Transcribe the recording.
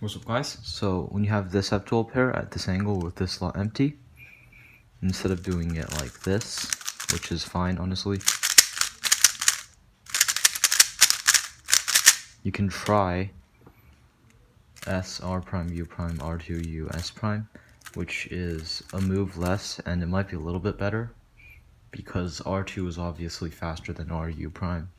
What's up guys? So when you have this up dual pair at this angle with this slot empty, instead of doing it like this, which is fine honestly, you can try S R prime U prime R2 U S prime, which is a move less and it might be a little bit better because R2 is obviously faster than RU prime.